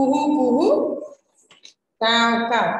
कुहू कुहू काव काव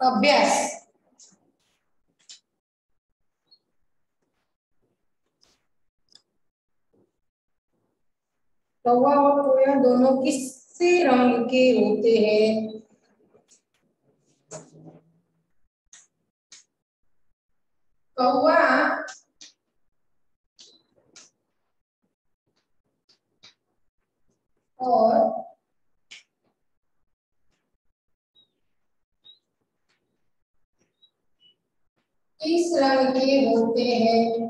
अभ्यास। कौवा और कोयल दोनों किससे रंग के होते हैं? कौवा और रंग के होते हैं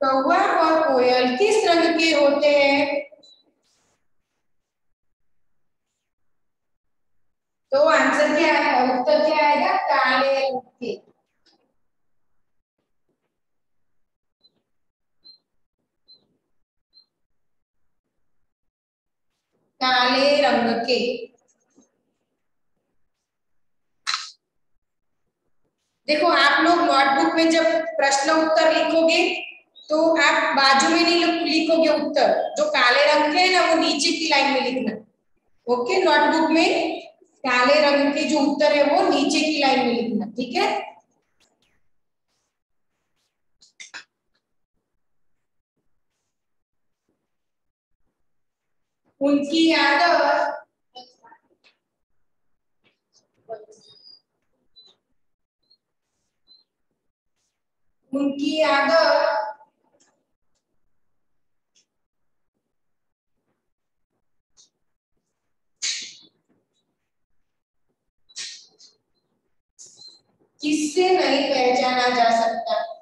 कौवा और कोयल किस रंग के होते हैं तो आंसर क्या है उत्तर क्या आएगा काले रंग के काले रंग के। देखो, आप लोग नोटबुक में जब प्रश्न उत्तर लिखोगे तो आप बाजू में नहीं लिखोगे उत्तर। जो काले रंग के है ना, वो नीचे की लाइन में लिखना। ओके नोटबुक में काले रंग के जो उत्तर है, वो नीचे की लाइन में लिखना। ठीक है? उनकी आदत उनकी आदत किससे नहीं पहचाना जा सकता?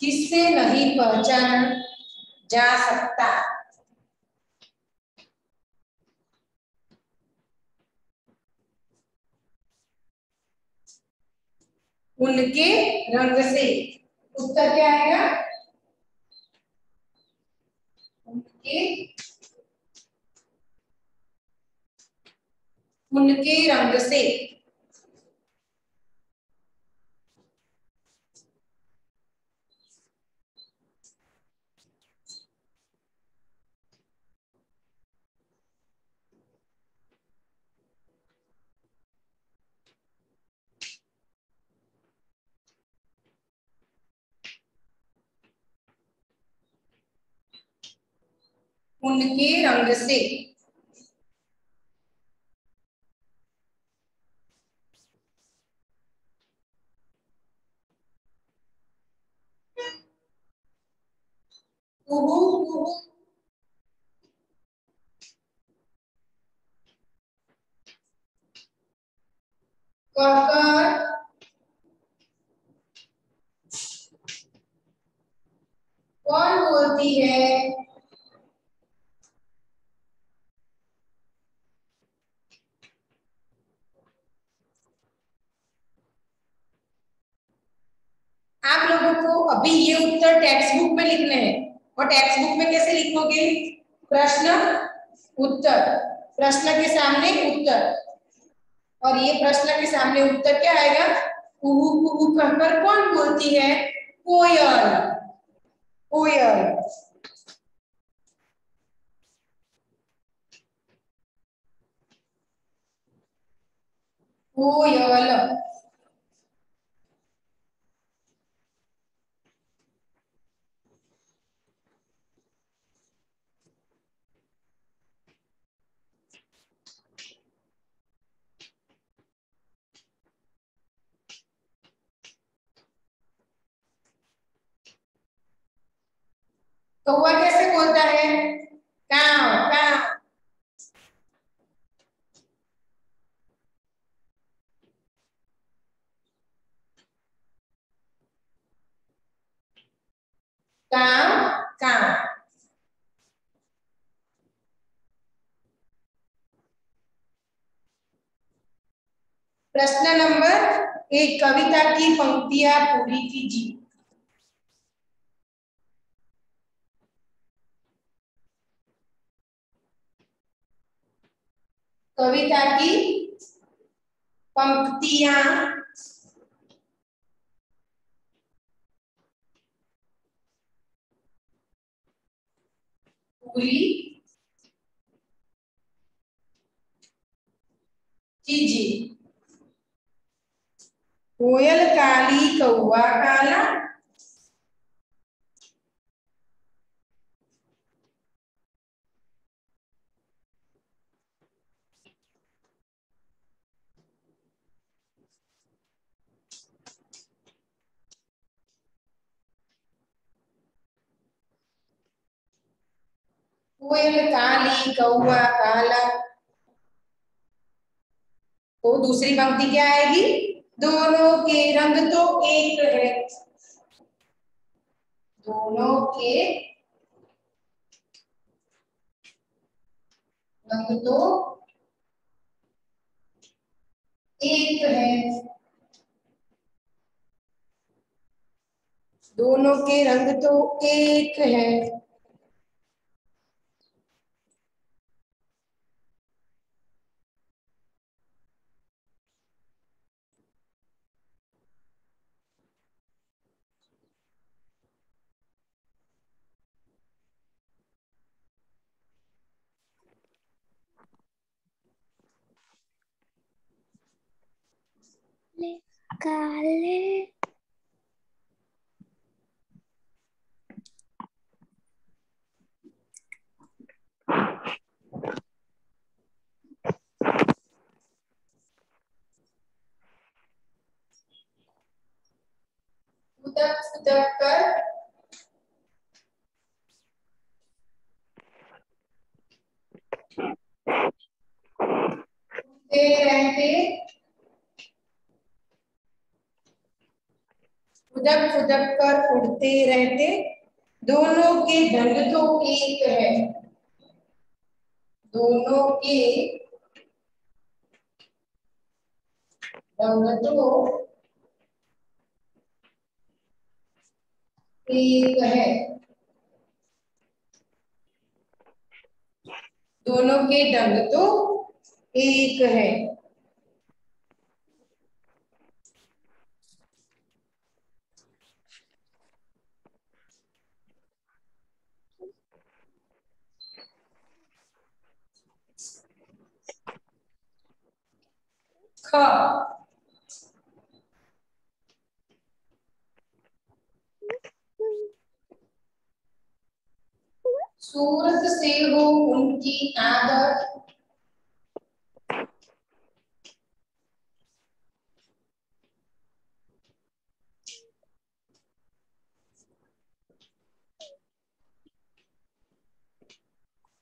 किससे नहीं पहचान जा सकता? उनके रंग से। उत्तर क्या आएगा? उनके। उनके रंग से। उनके रंग से। कुहू कुहू कहकर कौन बोलती है आप लोगों को अभी ये उत्तर टेक्स्ट बुक में लिखने हैं और टेक्स्ट बुक में कैसे लिखोगे प्रश्न उत्तर। प्रश्न के सामने उत्तर। और ये प्रश्न के सामने उत्तर क्या आएगा? कुहू कुहू कहकर कौन बोलती है? कोयल। कोयल। कोयल कौआ कैसे बोलता है काव काव काव काव प्रश्न नंबर एक कविता की पंक्तियाँ पूरी कीजिए। कविता की पंक्तियाँ। पूरी। कीजिए। कोयल काली कौआ काला। कोयल काली कौआ काला। तो दूसरी पंक्ति क्या आएगी? दोनों के रंग तो एक है। दोनों के रंग तो एक है। दोनों के रंग तो एक है। काले फुदक फुदक कर रहते फुदक फुदक कर उड़ते रहते, दोनों के ढंग तो एक है दोनों के ढंग तो एक है दोनों के ढंग तो एक है ख सूरत से हो उनकी आदत।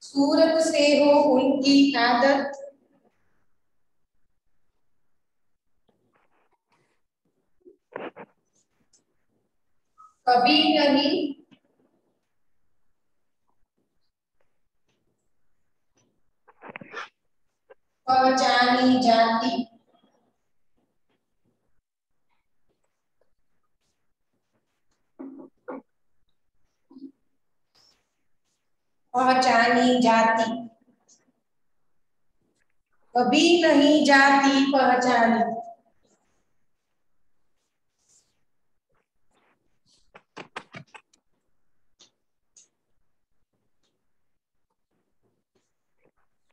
सूरत से हो उनकी आदत। कभी नहीं। पहचानी जाती। पहचानी जाती। कभी नहीं जाती पहचानी।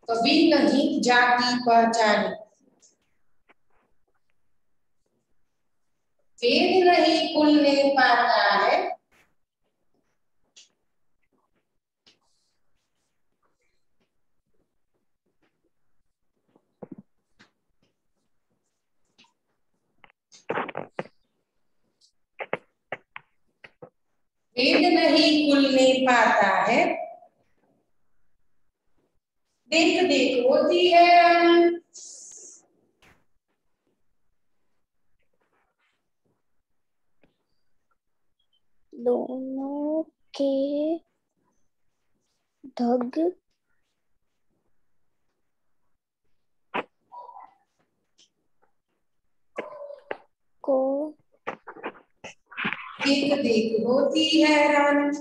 कभी नहीं जाती पहचानी। वेद नहीं कुल खुलने पाता है। वेद नहीं खुलने पाता है। देख देख होती है। दोनों के धग को देख देख होती है रन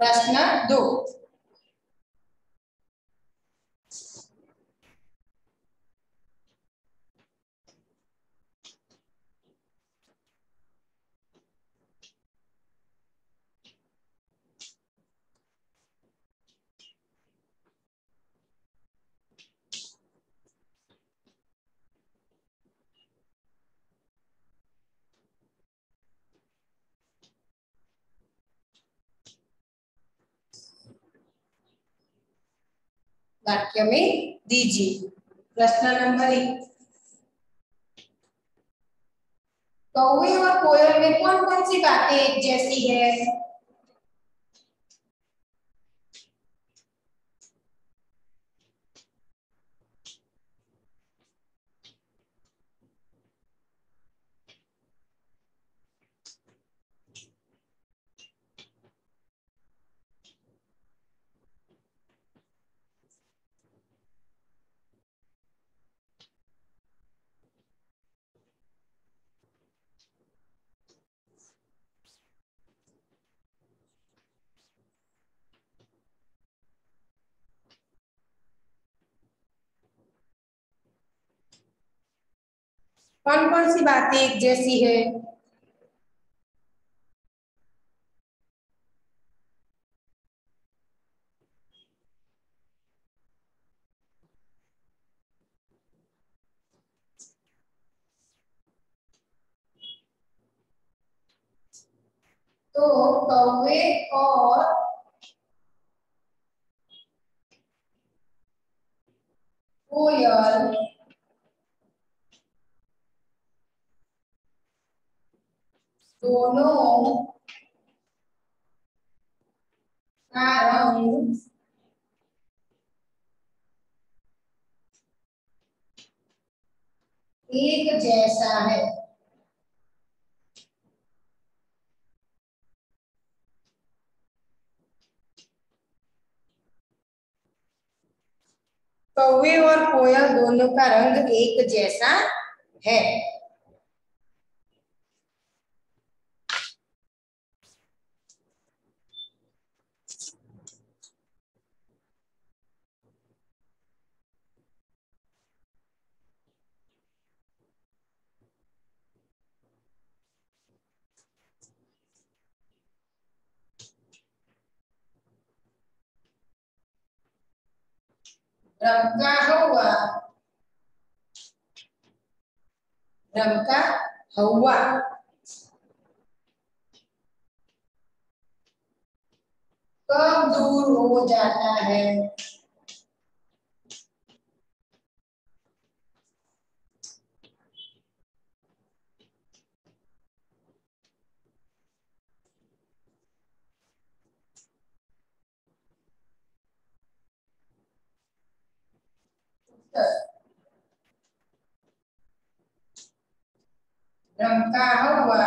प्रश्न दो। वाक्य में दीजिए। प्रश्न नंबर एक। कौवे और कोयल में कौन कौन सी बातें एक जैसी है? कौन कौन सी बातें एक जैसी है? तो कौवे और कोयल। दोनों का रंग एक जैसा है। कौवे और कोयल दोनों का रंग एक जैसा है। रंग का हुआ रंग का हुआ कब दूर हो जाता है रंग हुआ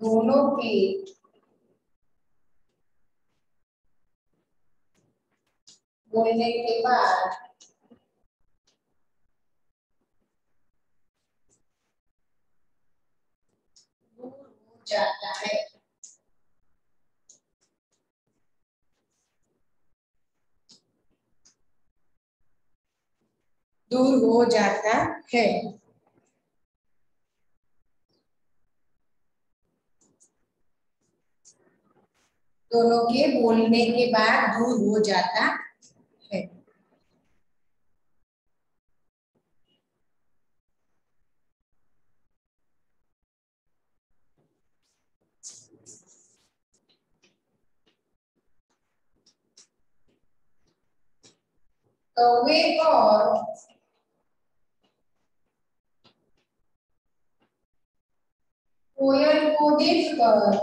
दोनों के बोलने के बाद जाता है दूर हो जाता है। दोनों के बोलने के बाद दूर हो जाता है। कौवे और कोयल को देखकर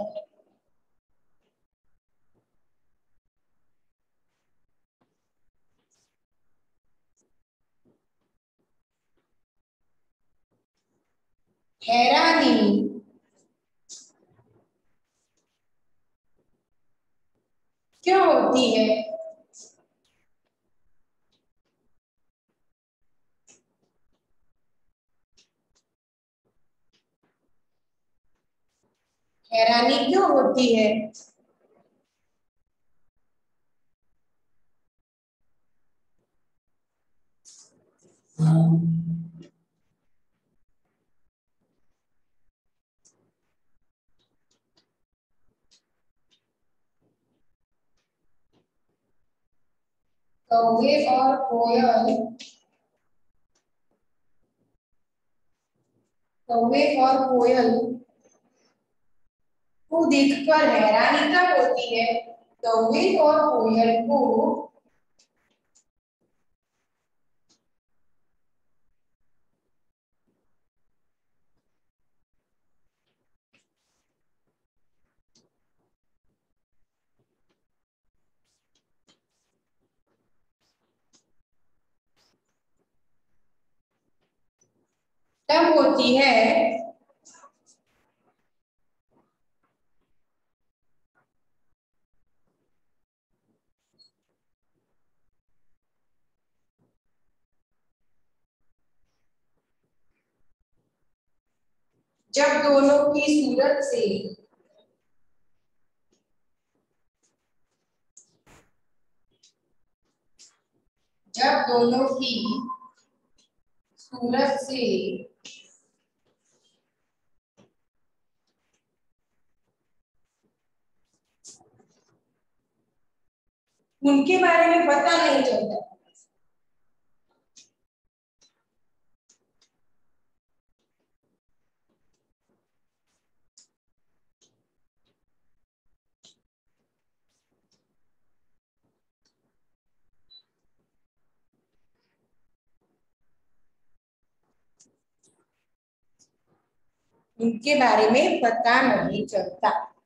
हैरानी क्यों होती है हैरानी क्यों होती है? कौवे और कोयल। कौवे और कोयल। को देखकर हैरानी कब होती है कौवे और कोयल को तब होती है जब दोनों की सूरत से जब दोनों की सूरत से उनके बारे में पता नहीं चलता। उनके बारे में पता नहीं चलता।